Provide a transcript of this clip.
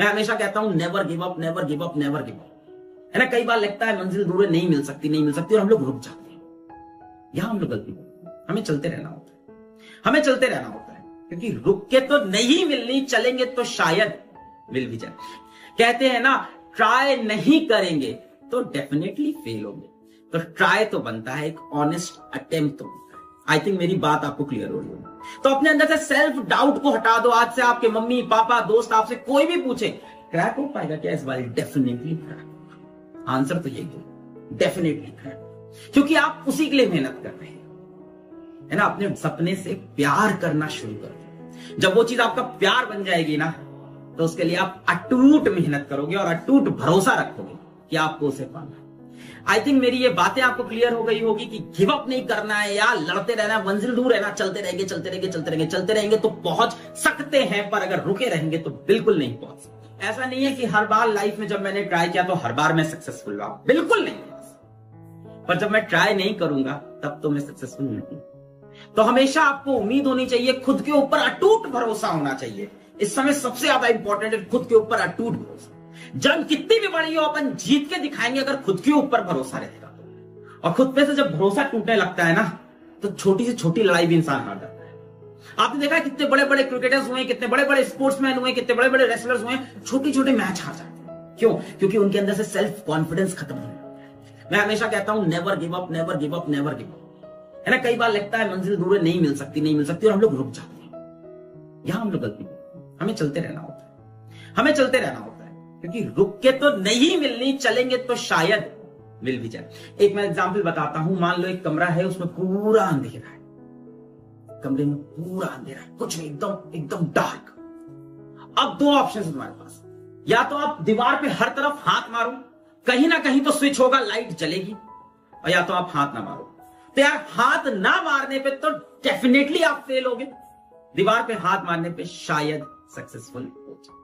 मैं हमेशा कहता हूँ never give up never give up never give up है ना? कई बार लगता है मंजिल दूर नहीं मिल सकती, नहीं मिल सकती, और हम लोग रुक जाते हैं। यहाँ हम लोग गलती हमें चलते रहना होता है। हमें चलते रहना होता है। क्योंकि रुक के तो नहीं मिलनी, चलेंगे तो शायद मिल भी जाए। कहते हैं ना ट्राई नहीं करेंगे तो डेफिनेटली फेल होंगे। तो ट्राई तो बनता है, एक ऑनेस्ट अटेम्प्ट तो आई थिंक मेरी बात आपको क्लियर हो रही होगी। तो अपने अंदर से सेल्फ डाउट को हटा दो। आज से आपके मम्मी, पापा, दोस्त आपसे कोई भी पूछे क्रैक हो पाएगा क्या? इस बार डेफिनेटली आंसर तो यही दो डेफिनेटली क्योंकि आप उसी के लिए मेहनत कर रहे हैं। है ना? अपने सपने से प्यार करना शुरू कर जब वो चीज़ आपका प्यार बन जाएगी ना तो उसके लिए आप अटूट मेहनत करोगे और अटूट भरोसा रखोगे कि आपको उसे पाना आई थिंक मेरी ये बातें आपको क्लियर हो गई होगी कि गिव अप नहीं करना है या लड़ते रहना है, मंजिल दूर रहना चलते रहेंगे चलते रहेंगे चलते रहेंगे चलते रहेंगे तो पहुँच सकते हैं, पर अगर रुके रहेंगे तो बिल्कुल नहीं पहुँच सकते। ऐसा नहीं है कि हर बार लाइफ में जब मैंने ट्राई किया तो हर बार मैं सक्सेसफुल रहा बिल्कुल नहीं पर जब मैं ट्राई नहीं करूँगा, तब तो मैं सक्सेसफुल नहीं तो हमेशा आपको उम्मीद होनी चाहिए, खुद के ऊपर अटूट भरोसा होना चाहिए। इस समय सबसे ज़्यादा इंपॉर्टेंट है खुद के ऊपर अटूट भरोसा। जंग कितनी भी बड़ी हो, अपन जीत के दिखाएँगे अगर खुद के ऊपर भरोसा रहेगा तो। और खुद पे से जब भरोसा टूटने लगता है ना तो छोटी से छोटी लड़ाई भी इंसान हार जाता है। आपने देखा कितने बड़े बड़े क्रिकेटर्स हुए, कितने बड़े बड़े स्पोर्ट्समैन हुए, कितने बड़े बड़े रेसलर्स हुए छोटे छोटे मैच हार जाते हैं। क्यों? क्योंकि उनके अंदर से सेल्फ कॉन्फिडेंस खत्म हो जाता है। मैं हमेशा कहता हूँ never give up never give up never give up है ना? कई बार लगता है मंजिल दूर नहीं मिल सकती, नहीं मिल सकती, और हम लोग रुक जाते हैं। यहाँ हम लोग गलती हमें चलते रहना होता है। हमें चलते रहना होता है। क्योंकि रुक के तो नहीं मिलनी, चलेंगे तो शायद मिल भी जाए। एक मैं एग्ज़ाम्पल बताता हूँ, मान लो एक कमरा है, उसमें पूरा अंधेरा है। कमरे में पूरा अंधेरा है, कुछ एकदम एकदम डार्क अब दो ऑप्शन है तुम्हारे पास। या तो आप दीवार पे हर तरफ़ हाथ मारो, कहीं ना कहीं तो स्विच होगा लाइट जलेगी, और या तो आप हाथ ना मारो। तो यार, हाथ ना मारने पे तो डेफिनेटली आप फेल होगे। दीवार पे हाथ मारने पे शायद सक्सेसफुल हो जाए